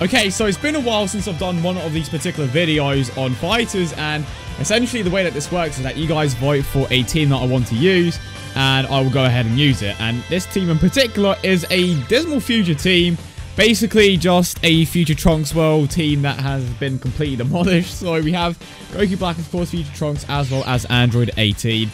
Okay, so it's been a while since I've done one of these particular videos on FighterZ, and essentially the way that this works is that you guys vote for a team that I want to use, and I will go ahead and use it. And this team in particular is a Dismal Future team, basically just a Future Trunks World team that has been completely demolished. So we have Goku Black, of course, Future Trunks, as well as Android 18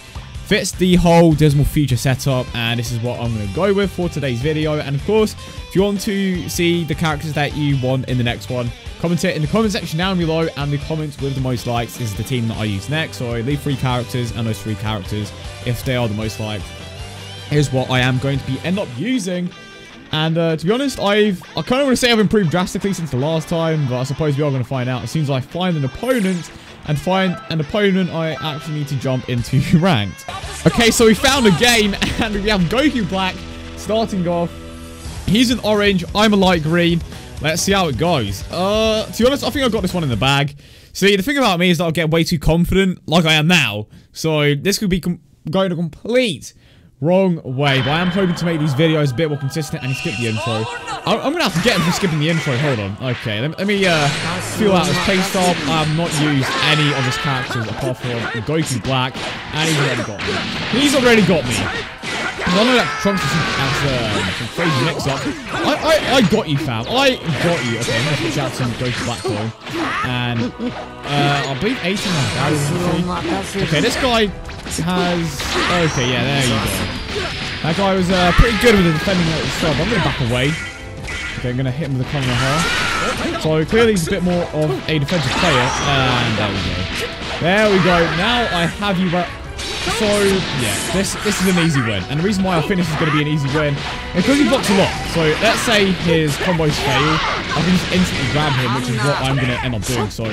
fits the whole Dismal Future setup and this is what I'm going to go with for today's video. And of course if you want to see the characters that you want in the next one comment it in the comment section down below and the comments with the most likes is the team that I use next. So I leave three characters and those three characters if they are the most liked here's what I am going to be end up using. And uh, to be honest, I've I kind of want to say I've improved drastically since the last time, but I suppose we are going to find out as soon as I find an opponent and find an opponent I actually need to jump into ranked. Okay, so we found a game and we have Goku Black starting off. He's an orange, I'm a light green. Let's see how it goes. Uh, to be honest, I think I've got this one in the bag. See, the thing about me is that I'll get way too confident, like I am now. So this could be going to complete wrong way. But I am hoping to make these videos a bit more consistent and skip the intro. I'm, I'm gonna have to get him for skipping the intro. Hold on. Okay, let, me uh, feel out his playstyle. I have not used any of his characters apart from Goku Black, and he's already got me. He's already got me. I know that Trunks has uh, some crazy mix-up. I, I, I got you, fam. I got you. Okay, I'm gonna switch out some Goku Black though. And uh, I believe 18 on Okay, this guy has... Okay, yeah, there you go. That guy was uh, pretty good with the defending at the sub. I'm going to back away. Okay, I'm going to hit him with a Kamehameha. So clearly he's a bit more of a defensive player. And there we go. There we go. Now I have you back. So, yeah, this this is an easy win. And the reason why I think this is going to be an easy win is because he blocks a lot. So, let's say his combos fail. I can just instantly grab him, which is what I'm going to end up doing. So,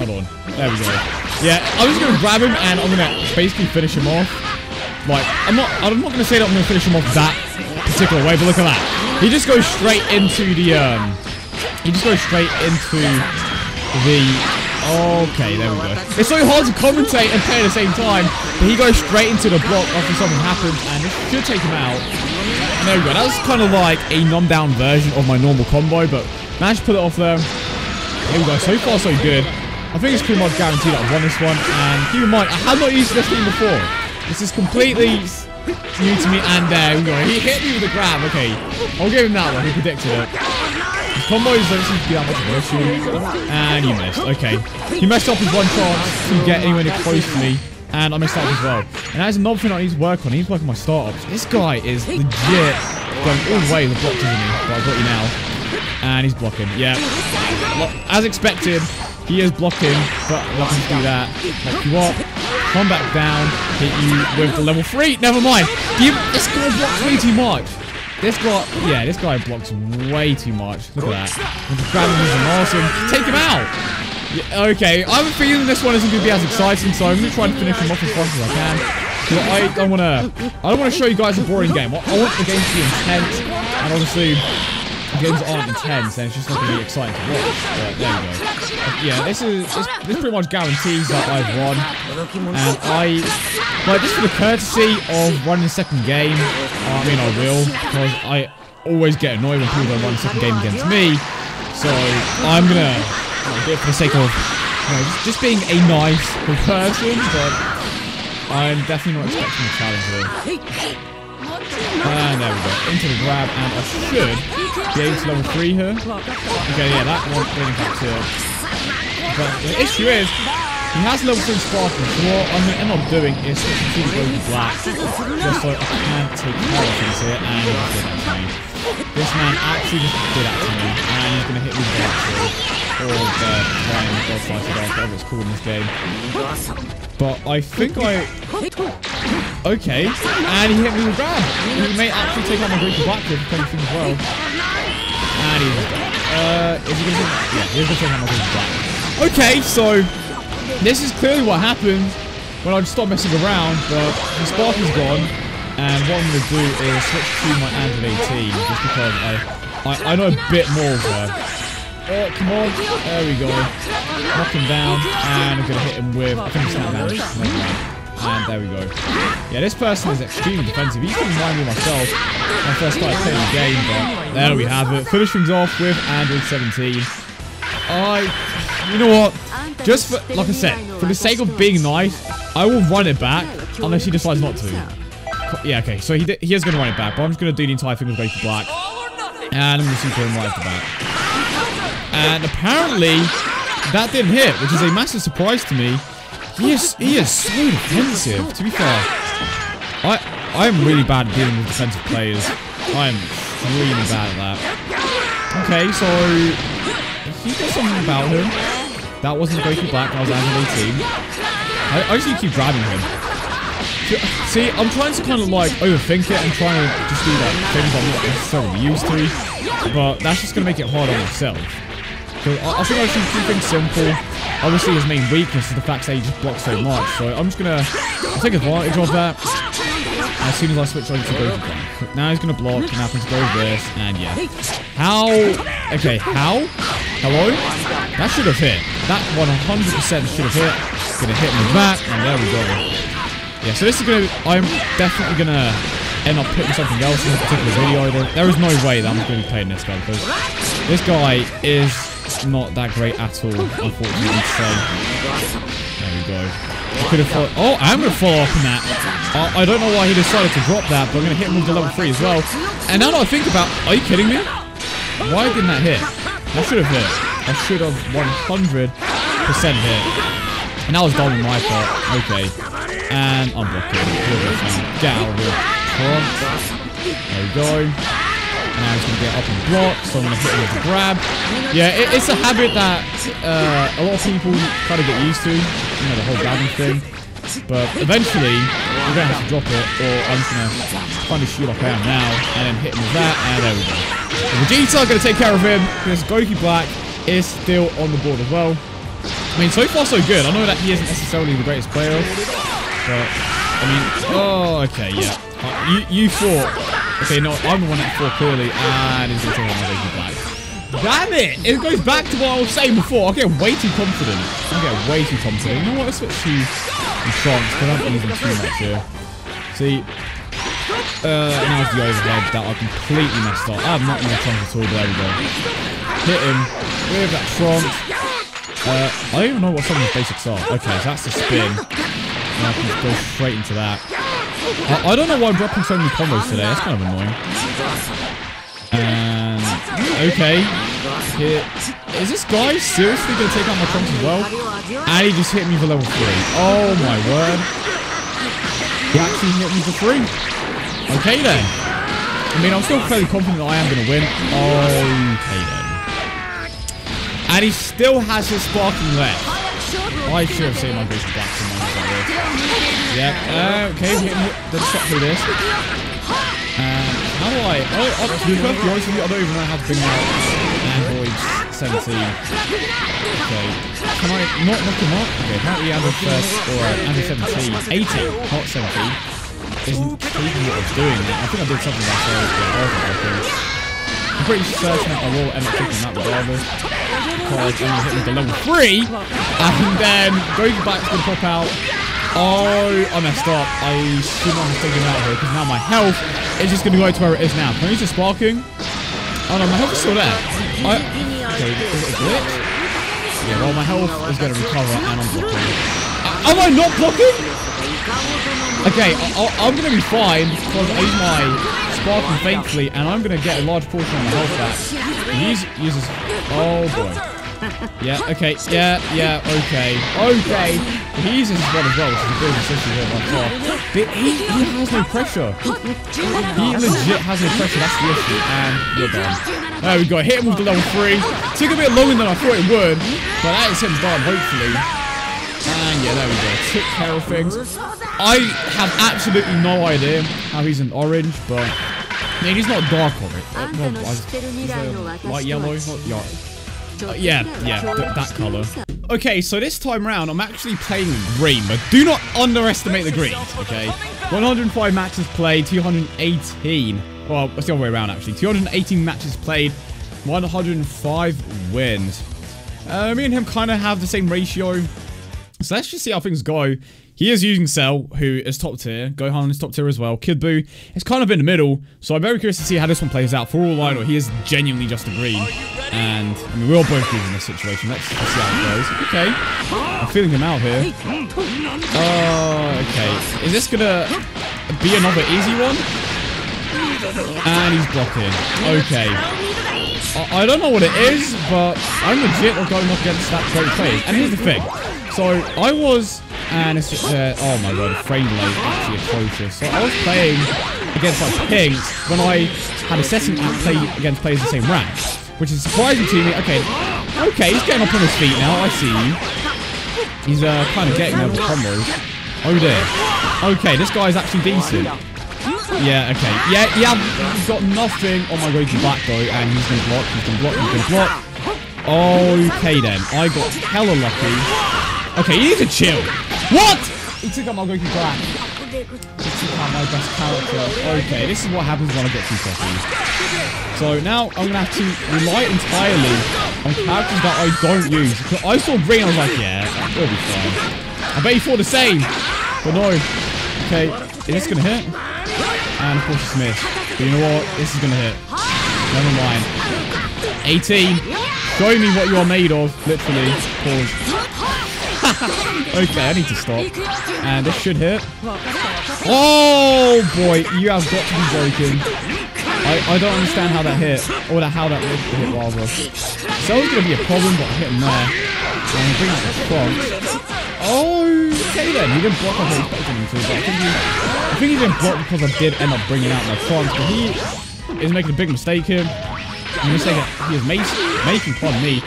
hold on. There we go. Yeah, I'm just going to grab him and I'm going to basically finish him off. Like, I'm not I'm not going to say that I'm going to finish him off that particular way, but look at that. He just goes straight into the, um, he just goes straight into the Okay, there we go. It's so hard to commentate and play at the same time, but he goes straight into the block after something happens, and should take him out. And there we go. That was kind of like a non-down version of my normal combo, but managed to pull it off there. There we go. So far, so good. I think it's pretty much guaranteed that I've won this one. And keep in mind, I have not used this thing before. This is completely new to me. And there we go. He hit me with a grab. Okay, I'll give him that one. He predicted it. Combos don't seem to be that much of an issue. And you missed. Okay. He messed up his one chance to get anywhere close to me. And I messed up as well. And that's another thing I need to work on. I need to work on my startups. This guy is legit going all the way with blocks, isn't he? But I've got you now. And he's blocking. Yeah. As expected, he is blocking. But nothing to do that. Knock you up. Come back down. Hit you with the level 3. Never mind. this guy blocks way too much. This guy, yeah, this guy blocks way too much. Look at that. Grabbing him awesome. Take him out. Yeah, okay, I have a feeling this one isn't going to be as exciting, so I'm going to try and finish him off as fast as I can. I don't want to, I don't want to show you guys a boring game. I, I want the game to be intense, and obviously, games aren't intense, and it's just not going to be exciting to watch. But there you go. Yeah, this is this, this pretty much guarantees that I've won, and I like just for the courtesy of running the second game. I mean, I will because I always get annoyed when people don't run the second game against me. So I'm gonna do it for the sake of you know, just, just being a nice person, but I'm definitely not expecting a challenge here. And there we go. Into the grab, and I should be able to level 3 here. Okay, yeah, that one didn't have to. But the issue is, he has level 3 Sparkle, so what I'm going to end up doing is switching to the Black, just so I can take care of things here, and he did that to me. This man actually just did that to me, and he's going to hit me with the or the Ryan Godfighter, whatever it's called in this game. But I think I Okay. And he hit me with grab. He may actually take out my Goku Black for anything as well. And he's uh is he gonna yeah, he's gonna take out my Goku Black. Okay, so this is clearly what happened when I just stop messing around, but the spark is gone. And what I'm gonna do is switch to my Android 18 just because I I, I know a bit more of her. Oh, come on. There we go. Knock him down. And I'm going to hit him with... I think it's not and there we go. Yeah, this person is extremely defensive. He used to remind me myself when I first started playing the game, but there we have it. Finish things off with Android 17. I, you know what? Just for, like I said, for the sake of being nice, I will run it back unless he decides not to. Yeah, okay, so he, he is going to run it back, but I'm just going to do the entire thing with Goku Black. And I'm going to see him right off the bat. And apparently, that didn't hit, which is a massive surprise to me. He is, he is so defensive, to be fair. I I am really bad at dealing with defensive players. I am really bad at that. Okay, so he's got something about him. That wasn't Goku Black, that was Android 18. I, I usually keep grabbing him. See, I'm trying to kind of like overthink it and trying to just do like things I'm not necessarily used to. But that's just going to make it hard on myself. So I, I think I should keep things simple. Obviously his main weakness is the fact that he just blocks so much. So I'm just going to take advantage of that. As soon as I switch over to Goku Black. Now he's going to block and happens to go this. And yeah. How? Okay, how? Hello? That should have hit. That 100% should have hit. Gonna hit with that. And there we go. Yeah, so this is to... I'm definitely to end up putting something else in this particular video. There, is no way that I'm going to be playing this guy because this guy is not that great at all, unfortunately say. There we go. I could have followed... Oh, I'm going to follow up on that. I, I don't know why he decided to drop that, but I'm going to hit him with the level 3 as well. And now that I think about... Are you kidding me? Why didn't that hit? That should have hit. I should have 100% hit. And that was dumb on my part. Okay. And I'm blocking. Get out of here. There we go. And now he's going to get up and block, so I'm going to hit him with a grab. Yeah, it, it's a habit that uh, a lot of people kind of get used to, you know, the whole grabbing thing. But eventually, you're going to have to drop it, or I'm just going to of shoot like I am now, and then hit him with that, and there we go. Vegeta going to take care of him, because Goku Black is still on the board as well. I mean, so far so good. I know that he isn't necessarily the greatest player, but, I mean, oh, okay, yeah. Uh, you, you thought, okay, no, I'm the one that thought clearly, and he's going to take my Goku Black. Damn it! It goes back to what I was saying before. I get way too confident. I get way too confident. You know what? Let's switch to Trunks, because I'm using too much here. See, uh, now the overhead that I completely messed up. I have not enough Trunks at all, but there we go. Hit him with that Trunks. Uh, I don't even know what some of his basics are. Okay, so that's the spin. And I can just go straight into that. I, I don't know why I'm dropping so many combos today. That's kind of annoying. And, okay. Hit. Is this guy seriously going to take out my Trunks as well? And he just hit me for level 3. Oh my word. He actually hit me for 3. Okay then. I mean, I'm still fairly confident that I am going to win. Okay then. And he still has his sparking left. I should have seen my Bishop Black in moments. Yep. Uh, okay. Let's stop through this. And how do I? Oh, oh to be perfectly honest with you, I don't even know how to bring out Android 17. Okay. Can I not knock him up? Okay, apparently Android first, or Android 17, 18, not 17, isn't capable of doing it. I think I did something like that. I'm pretty certain I will end up taking that regardless. Because I'm hit with the level 3. And then going back to pop out. Oh, I messed up. I should not have taken out here because now my health is just going to go to where it is now. Can I use the sparking? Oh no, my health is still there. I, okay, is it a glitch? Yeah, well, my health is going to recover and I'm blocking. Uh, am I not blocking? Okay, I, am going to be fine because I use my sparking faintly and I'm going to get a large portion of my health back. He uses... Oh boy. Yeah, okay, yeah, yeah, okay, okay. He uses his one as well, which is a a here by far. Oh. But he, he has no pressure. He legit has no pressure, that's the issue. And you're done. There we go, hit him with the level 3. Took a bit longer than I thought it would, but that is him done, hopefully. Yeah, there we go. Took care of things. I have absolutely no idea how he's an orange, but... I mean, he's not dark orange. Well, well, light yellow? Not, yeah. Uh, yeah, yeah, th that color. Okay, so this time around, I'm actually playing green, but do not underestimate the greens, okay? 105 matches played, 218. Well, it's the other way around, actually. 218 matches played, 105 wins. Uh, me and him kind of have the same ratio. So let's just see how things go. He is using Cell, who is top tier. Gohan is top tier as well. Kid Buu is kind of in the middle. So I'm very curious to see how this one plays out. For all I know, he is genuinely just a green. And, I mean, we're all both green in this situation. Let's, let's see how it goes. Okay. I'm feeling him out here. Oh, okay. Is this gonna be another easy one? And he's blocking. Okay. I, I don't know what it is, but I'm legit going up against that great player. And here's the thing. So, I was and it's just, uh, oh my god, frame rate actually atrocious. So I was playing against like Pinks when I had a setting play against players the same rank, which is surprising to me. Okay, okay, he's getting up on his feet now. I see. He's uh, kind of getting over combos. Oh dear. Okay, this guy's actually decent. Yeah, okay. Yeah, yeah, he's got nothing on my way to back though, and he's gonna block, he's gonna block, he's gonna block. Okay then, I got hella lucky. Okay, you need to chill. What? He took out my Goku Black. He took out my best character. Okay, this is what happens when I get too cocky. So now I'm going to have to rely entirely on characters that I don't use. I saw green, I was like, yeah, it'll be fine. I bet he thought the same. But no. Okay, is this going to hit? And of course it's missed. But you know what? This is going to hit. Never mind. 18. Show me what you are made of. Literally. Pause. okay, I need to stop. And this should hit. Oh, boy. You have got to be joking. I, I don't understand how that hit. Or that, how that hit, rather. So it's going to be a problem, but I hit him there. And bring out the front. Oh, okay then. He didn't block I expected him to. But I think he, I think he didn't block because I did end up bringing out my front. But he is making a big mistake here. The mistake that he is making, pardon me,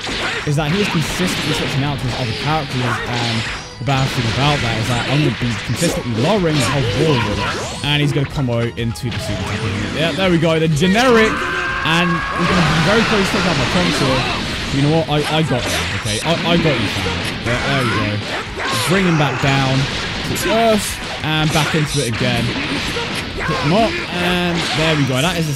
is that he is consistently switching out to his other characters, and the bad thing about that is that I'm going to be consistently lowering the whole forward, and he's going to come out into the super. Yeah, there we go, the generic, and he's going to be very close to taking out my console. You know what? I, I got you, okay? I, I got you, fam. Yeah, there we go. Bring him back down to earth, and back into it again. Pick him up, and there we go. That is a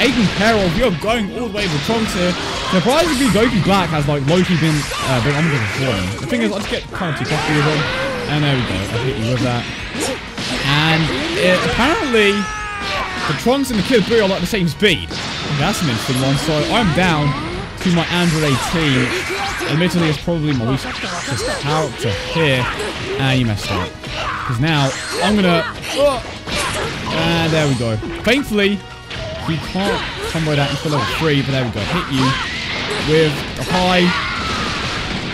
taken care of. You're going all the way to Trunks here. Surprisingly, Goku Black has like Loki been uh, been before him. The thing is, I just get kind of too cocky with him. And there we go. I hit you with that. And it, apparently, the Trunks and the Kid Buu are like the same speed. That's an interesting one. So I'm down to my Android 18. Admittedly, it's probably my weakest character here. And you messed up. Because now, I'm gonna... Oh, and there we go. Thankfully, he can't combo that until level 3, but there we go. Hit you with the high.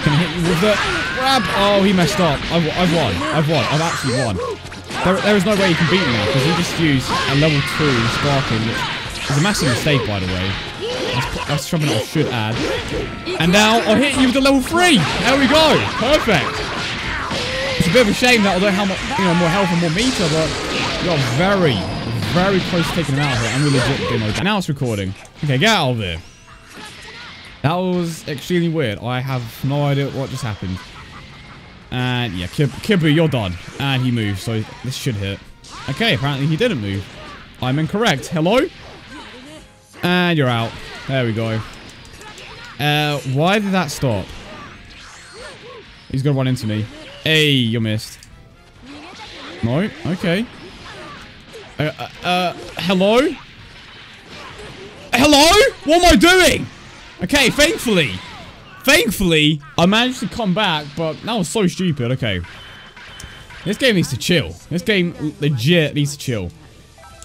Can hit you with the grab. Oh, he messed up. I've, I've won. I've won. I've actually won. There, there is no way he can beat me now because he just used a level 2 sparking, which is a massive mistake, by the way. That's, that's something I should add. And now I'll hit you with the level 3. There we go. Perfect. It's a bit of a shame that although how much, you know, more health and more meter, but you're very, very close to taking him out here. I'm really legit doing like Now it's recording. Okay, get out of there. That was extremely weird. I have no idea what just happened. And yeah, Kib Kibu, you're done. And he moved, so this should hit. Okay, apparently he didn't move. I'm incorrect. Hello? And you're out. There we go. Uh, why did that stop? He's gonna run into me. Hey, you missed. No? Okay. Uh, uh, uh, hello? Hello? What am I doing? Okay, thankfully. Thankfully, I managed to come back, but that was so stupid. Okay. This game needs to chill. This game legit needs to chill.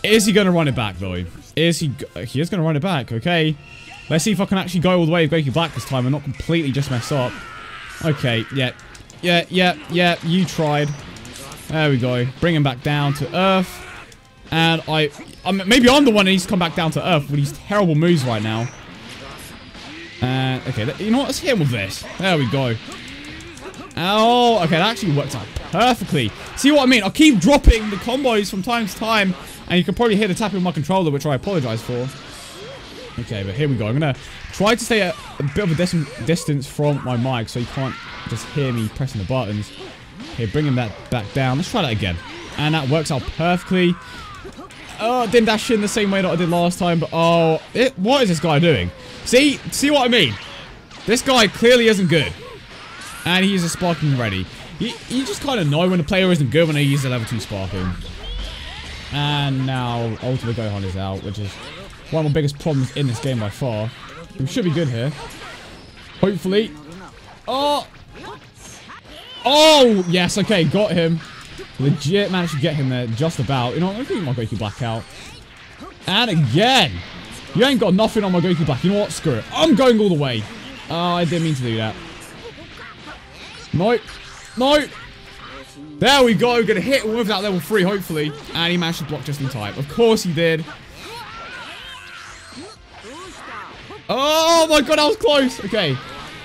Is he going to run it back, though? Is he... He is going to run it back. Okay. Let's see if I can actually go all the way with Goku Black this time and not completely just mess up. Okay, yeah. Yeah, yeah, yeah, you tried. There we go. Bring him back down to Earth. And I... I mean, maybe I'm the one that needs to come back down to Earth with these terrible moves right now. And, okay, you know what? Let's hit him with this. There we go. Oh, okay, that actually worked out perfectly. See what I mean? I'll keep dropping the combos from time to time, and you can probably hear the tapping of my controller, which I apologize for. Okay, but here we go. I'm going to try to stay a, a bit of a dis distance from my mic so you can't just hear me pressing the buttons. Okay, bringing that back down. Let's try that again. And that works out perfectly. Oh, didn't dash in the same way that I did last time, but oh, it, what is this guy doing? See, see what I mean? This guy clearly isn't good. And he's a sparking ready. You, just kind of know when a player isn't good when they use the level 2 Sparking. And now Ultimate Gohan is out, which is one of the biggest problems in this game by far. We should be good here. Hopefully. Oh! Oh! Yes, okay, got him. Legit managed to get him there just about. You know, I'm going to Goku Black out. And again! You ain't got nothing on my Goku Black. You know what? Screw it. I'm going all the way. Oh, I didn't mean to do that. Nope. Nope. There we go. Gonna hit with that level 3, hopefully. And he managed to block just in time. Of course he did. Oh my god, that was close. Okay.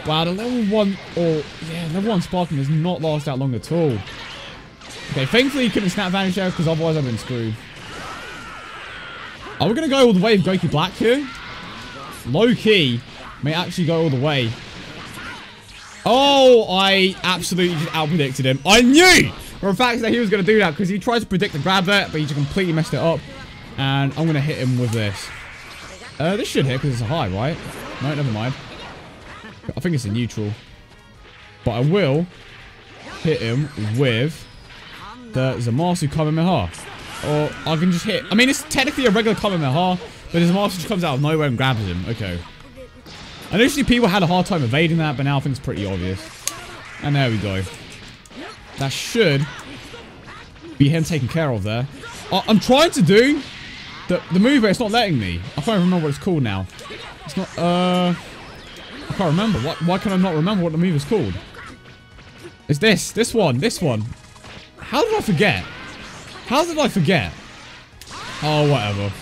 Wow, the level 1, or, yeah, level 1 Sparking does not last that long at all. Okay, thankfully he couldn't snap vanish there, because otherwise I've been screwed. Are we going to go all the way with Goku Black here? Low key, may actually go all the way. Oh, I absolutely just out-predicted him. I knew for a fact that he was going to do that because he tried to predict the grab there, but he just completely messed it up. And I'm going to hit him with this. Uh, this should hit because it's a high, right? No, never mind. I think it's a neutral. But I will hit him with the Zamasu Kamehameha. Or I can just hit. I mean, it's technically a regular Kamehameha, but the Zamasu just comes out of nowhere and grabs him. Okay. Initially, people had a hard time evading that, but now I think it's pretty obvious. And there we go. That should be him taken care of there. I'm trying to do the, the move, but it's not letting me. I can't remember what it's called now. It's not, uh... I can't remember. Why, why can I not remember what the move is called? It's this. This one. This one. How did I forget? How did I forget? Oh, whatever.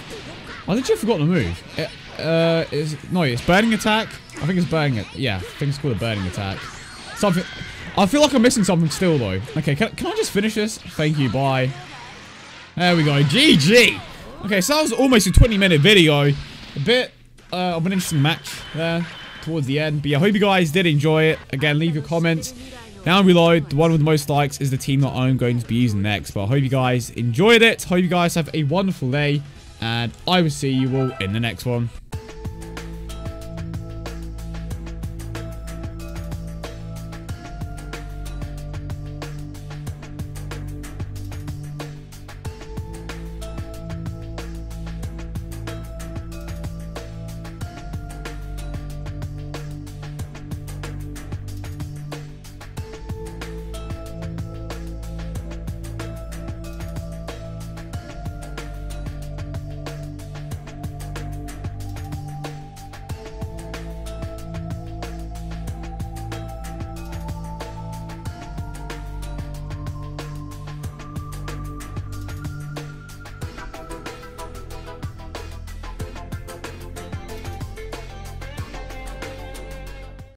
I literally forgot the move. It, uh, is no, it's burning attack. I think it's burning it. Yeah, I think it's called a burning attack. Something. I feel like I'm missing something still, though. Okay, can, can I just finish this? Thank you, bye. There we go. GG. Okay, so that was almost a 20-minute video. A bit uh, of an interesting match there towards the end. But yeah, I hope you guys did enjoy it. Again, leave your comments. Down below, the one with the most likes is the team that I'm going to be using next. But I hope you guys enjoyed it. Hope you guys have a wonderful day. And I will see you all in the next one.